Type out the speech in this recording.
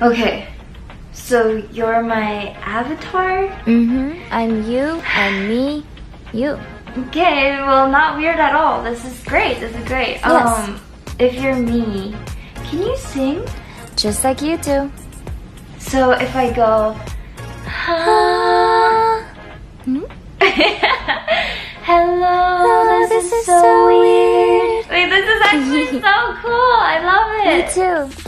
Okay, so you're my avatar? Mm-hmm. I'm you and me, you. Okay, well, not weird at all. This is great. This is great. Yes. Um, if you're me, can you sing? Just like you do. So if I go, Ah. Hmm? hello, this, is, so weird. Wait, this is actually so cool. I love it. Me too.